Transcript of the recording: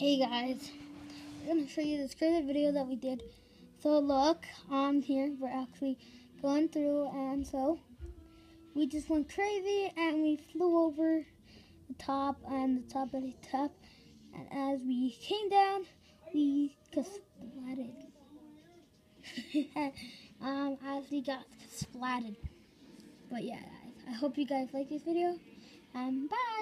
Hey guys, I'm gonna show you this crazy video that we did. So look, on here we're actually going through, and so we just went crazy and we flew over the top and the top of the top, and as we came down, we splatted. um, as we got splatted. But yeah, guys, I hope you guys like this video, and bye.